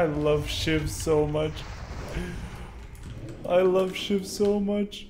I love Shiv so much. I love Shiv so much.